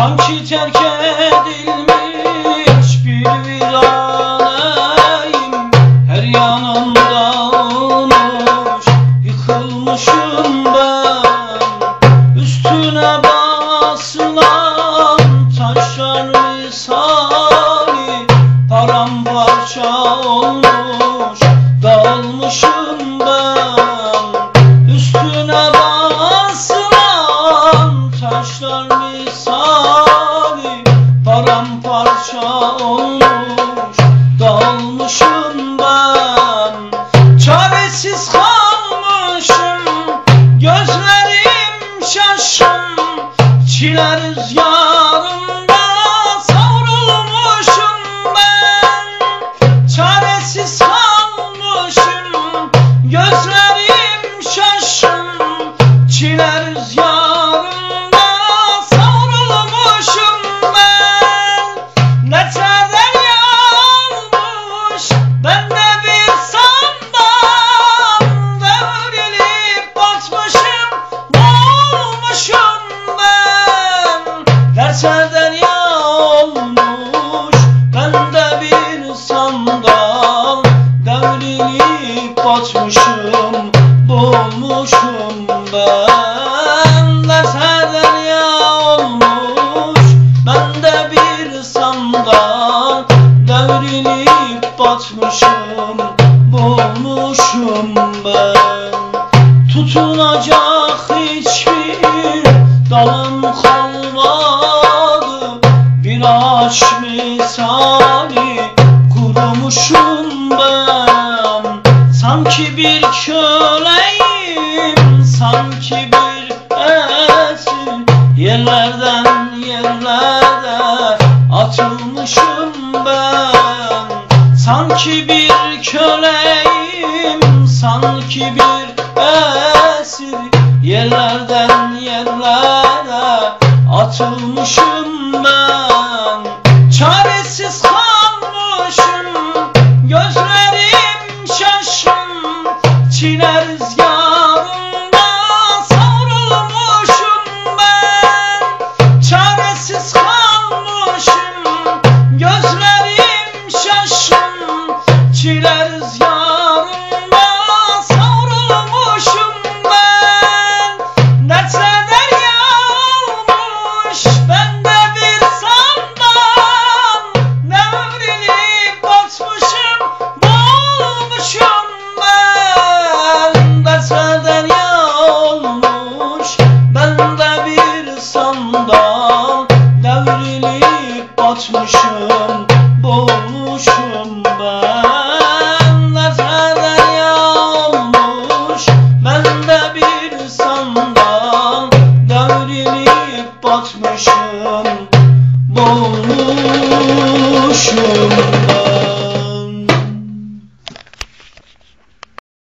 Sanki terk edilmiş bir viraneyim Her yanım dağılmış Yıkılmışım ben. Üstüne basılan taşlar misali Paramparça olmuş Dağılmışım ben misali Paramparça olmuş Dağılmışım ben. Çaresiz kalmışım Gözlerim şaşım. Çile rüzgarında savrulmuşum ben. Çaresiz kalmışım Gözlerim şaşım. Çile Yağ olmuş Ben de bir sandal. Devrilip batmışım Boğulmuşum ben. Dertlerden yağ olmuş Ben de bir sandal. Devrilip batmışım Boğulmuşum ben. Tutunacak hiçbir dalım kalmadı Ağaç misali kurumuşum ben. Sanki bir köleyim, sanki bir esir Yerlerden yerlere atılmışım ben. Sanki bir köleyim, sanki bir esir Yerlerden